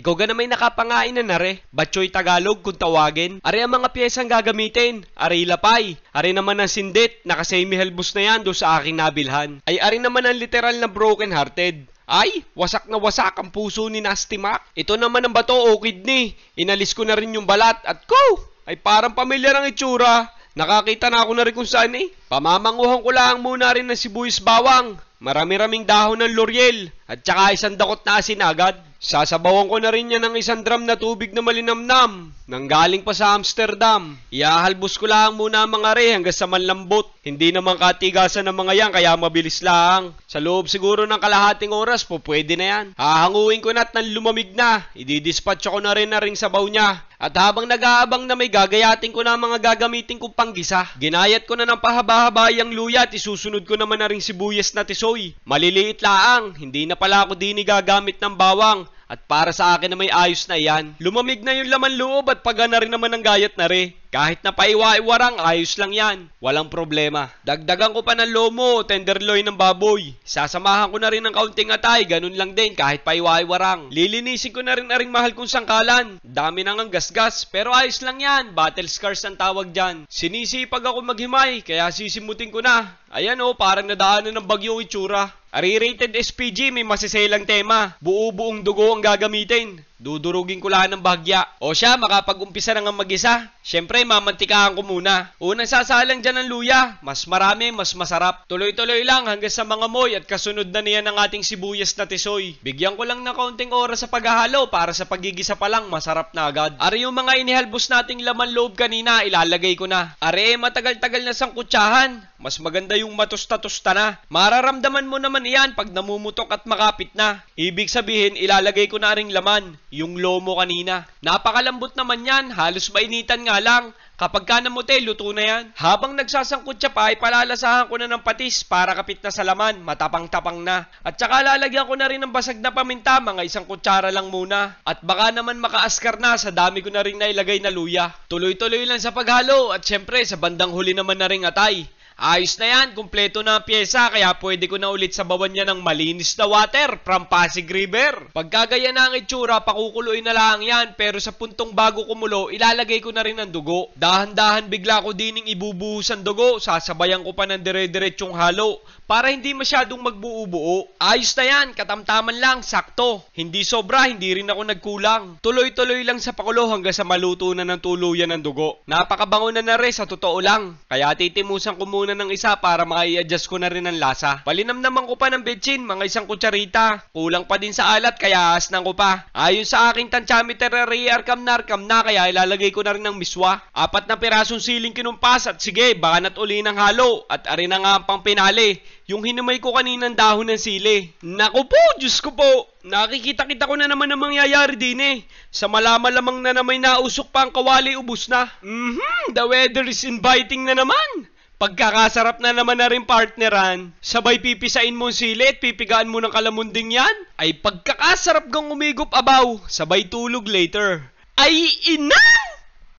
Ikaw ga may nakapangain na nare. Batchoy Tagalog kung tawagin. Are ang mga piyesang gagamitin. Are ilapay. Are naman ang sindit. Nakasemi helbus na yan do sa aking nabilhan. Ay are naman ang literal na broken hearted. Ay, wasak na wasak ang puso ni Nasty Mac. Ito naman ang bato o kidney. Inalis ko na rin yung balat at ko! Ay parang pamilyar ang itsura. Nakakita na ako na rin kung saan eh. Pamamanguhan ko lang muna rin ng sibuyas bawang. Marami-raming dahon ng laurel at saka isang dakot na asin agad. Sasabawan ko na rin yan ng isang drum na tubig na malinamnam nang galing pa sa Amsterdam. Iahalbos ko lang muna ang mga re hanggang sa manlambot. Hindi naman katigasan ng mga yan kaya mabilis lang. Sa loob siguro ng kalahating oras po pwede na yan. Hahanguin ko na at nang lumamig na. Ididispatch ko na rin na ring sabaw niya. At habang nag-aabang na may gagayatin ko na ang mga gagamitin kong panggisa, ginayat ko na ng pahaba-haba yung luya at isusunod ko naman na ring sibuyas na tisoy. Maliliit laang, hindi na pala ako dini gagamit ng bawang. At para sa akin na may ayos na yan, lumamig na yung laman loob at paga na rin naman ng gayat na re. Kahit na paiwa-iwarang, ayos lang yan. Walang problema. Dagdagan ko pa ng lomo, tenderloin ng baboy. Sasamahan ko na rin ng kaunting atay, ganun lang din kahit paiwa-iwarang. Lilinisin ko na rin aring mahal kong sangkalan. Dami nang ang gasgas, pero ayos lang yan. Battle scars ang tawag dyan. Sinisipag ako maghimay, kaya sisimutin ko na. Ayan o, parang nadaanan ng bagyo ang itsura. Ari-rated SPG, may masiselang tema. Buo-buong dugo ang gagamitin. Dudurugin ko lahat ng bahagya. O siya, makapag-umpisa na nga mag-isa. Siyempre, mamantikahan ko muna. Unang sasalang dyan ng luya. Mas marami, mas masarap. Tuloy-tuloy lang hanggang sa mga moy at kasunod na niya ng ating sibuyas na tisoy. Bigyan ko lang ng kaunting oras sa paghahalo para sa pagigisa pa lang, masarap na agad. Ari yung mga inihalbos nating laman loob kanina, ilalagay ko na. Are, matagal-tagal na sang kutsahan. Mas maganda yung matusta-tusta na. Mararamdaman mo naman iyan pag namumutok at makapit na. Ibig sabihin, ilalagay ko na ring laman. Yung lomo kanina. Napakalambot naman yan. Halos mainitan nga lang. Kapag ka namuti, luto na yan. Habang nagsasangkot siya pa, ay palalasahan ko na ng patis para kapit na sa laman. Matapang-tapang na. At saka lalagyan ko na rin ng basag na paminta, mga isang kutsara lang muna. At baka naman makaaskar na sa dami ko na rin nailagay na luya. Tuloy-tuloy lang sa paghalo at syempre sa bandang huli naman na ring atay. Ayos na yan, kumpleto na ang pyesa, kaya pwede ko na ulit sabawan niya ng malinis na water from Pasig River. Pagkagaya na ang itsura, pakukuluin na lang yan, pero sa puntong bago kumulo, ilalagay ko na rin ang dugo. Dahan-dahan bigla ko dining ibubuhos ang dugo, sasabayan ko pa ng dire-diretsyong halo, para hindi masyadong magbuo-buo. Ayos na yan, katamtaman lang, sakto. Hindi sobra, hindi rin ako nagkulang. Tuloy-tuloy lang sa pakulo hanggang sa maluto na ng tuluyan ng dugo. Napakabango na na rin, sa totoo lang. Kaya titimusan ko muna ng isa para mai-adjust ko na rin ang lasa. Palinam naman ko pa ng betchin, mga isang kutsarita. Kulang pa din sa alat, kaya asnan ko pa. Ayon sa aking tansyameter, arkam na arkam na, kaya ilalagay ko na rin ng miswa. Apat na pirasong siling kinumpas at sige, banat uli ng halo. At arin na nga ang pang pinali. Yung hinumay ko kaninang dahon ng sili. Naku po, Diyos ko po. Nakikita-kita ko na naman ang mangyayari din eh. Sa malama lamang na naman nausok pa ang kawali ubus na. Mhm, the weather is inviting na naman. Pagkakasarap na naman na rin partneran, sabay pipisain mo sili at pipigaan mo ng kalamunding yan, ay pagkakasarap gang umigop abaw, sabay tulog later. Ay ina!